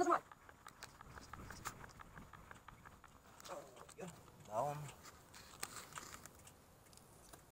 нужна.